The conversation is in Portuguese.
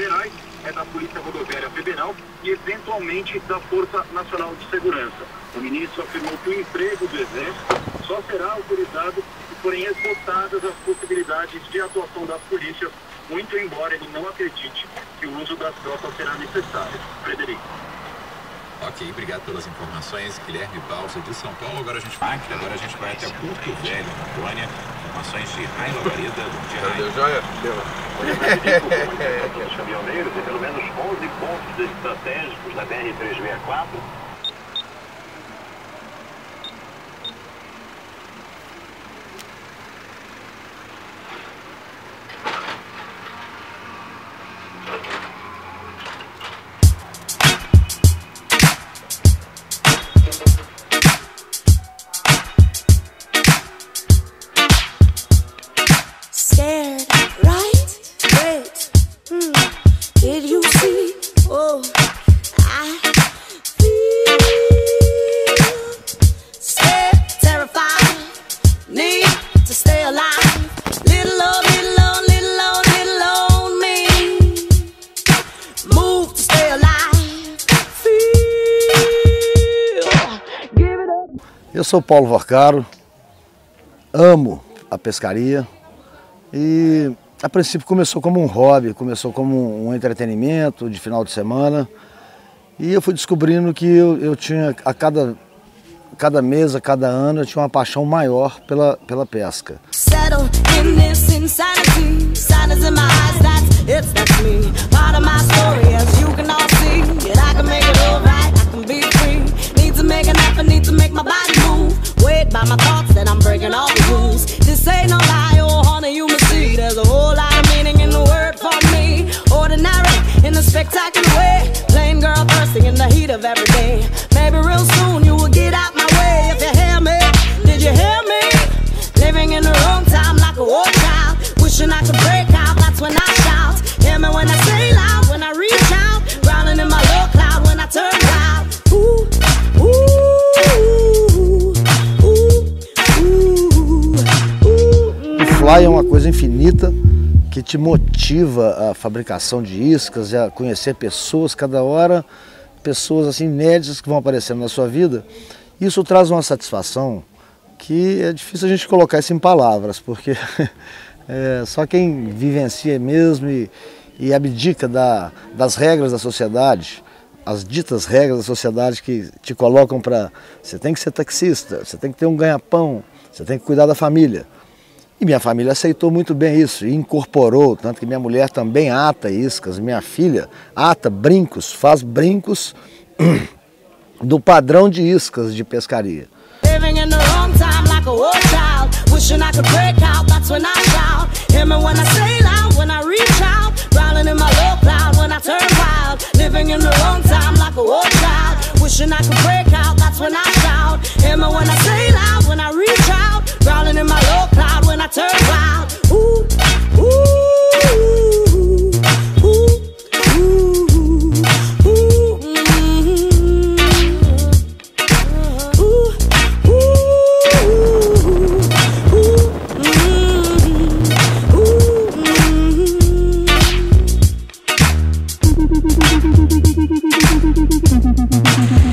federais, é da Polícia Rodoviária Federal e, eventualmente, da Força Nacional de Segurança. O ministro afirmou que o emprego do Exército só será autorizado se forem esgotadas as possibilidades de atuação das polícias, muito embora ele não acredite que o uso das tropas será necessário. Frederico. Ok, obrigado pelas informações, Guilherme Balsa de São Paulo. Agora a gente vai, agora a gente vai até Porto Velho, Rondônia. Informações de Raila Vareda. Bom dia, Raila. Deu joia? Deu. Dos caminhoneiros e pelo menos 11 pontos estratégicos da BR-364 Scared, right? Wait, hmm. Did you see? Oh, I feel scared, terrified, need to stay alive. Little old, little old, little old, little old me. Move to stay alive. Feel, give it up. Eu sou Paulo Vorcaro, amo a pescaria e a princípio começou como um hobby, começou como um entretenimento de final de semana e eu fui descobrindo que eu, eu tinha a cada, cada mês, a cada ano, eu tinha uma paixão maior pela, pela pesca. settle in this insanity. By my thoughts that I'm breaking all the rules. This ain't no lie, oh honey, you must see. There's a whole lot of meaning in the word for me. Ordinary in a spectacular way. Plain girl thirsty in the heat of every é uma coisa infinita que te motiva a fabricação de iscas a conhecer pessoas cada hora, pessoas assim inéditas que vão aparecendo na sua vida. Isso traz uma satisfação que é difícil a gente colocar isso em palavras, porque é, só quem vivencia mesmo e, e abdica da, das regras da sociedade, as ditas regras da sociedade que te colocam para você tem que ser taxista, você tem que ter um ganha-pão, você tem que cuidar da família. E minha família aceitou muito bem isso e incorporou, tanto que minha mulher também ata iscas, minha filha ata brincos, faz brincos do padrão de iscas de pescaria. Turn wild. Ooh, ooh, ooh, ooh, ooh, mm. Ooh, ooh, ooh, mm, ooh, mm.